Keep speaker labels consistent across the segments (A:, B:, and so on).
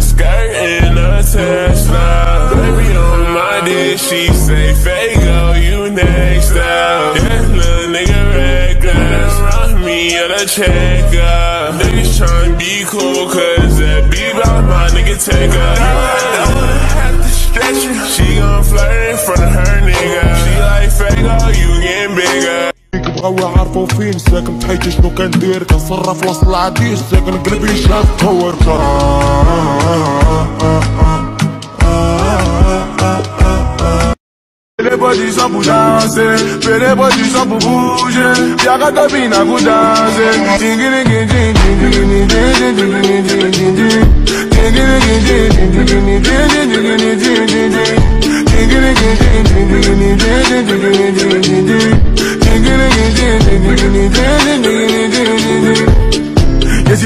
A: Skirt in a Tesla, baby on my dick, she say fake. At a checkup. Niggas tryna be cool, cause that beat by my nigga take up. I wanna have to stretch it. She gon' flirt in front of her nigga. She like, Fago, you getting bigger.
B: بغاوي عارفو فين ساكن بحياتي شنو كندير كنصرف وسط العديس ساكن قلبي شاف تطور
C: les body pour danser, fais les body bouger. Y'a qu'à copine à vous danser.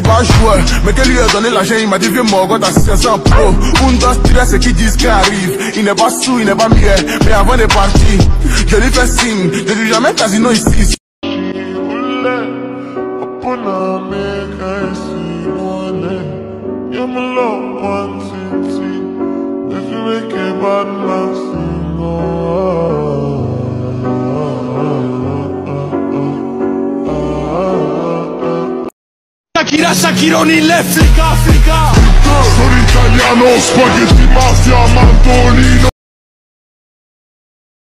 C: Pas joueur, mais que lui a donné l'argent, il m'a dit mon gars, t'as 500 pro. Un dos, tu ce qu'ils disent qui arrive. Il n'est pas sous, il n'est pas mieux, mais avant de partir, je lui fais signe, je dis jamais casino ici.
D: Shakira, Shakironi, le flica, flica
B: Sono italiano, spaghetti, mafia, mantoni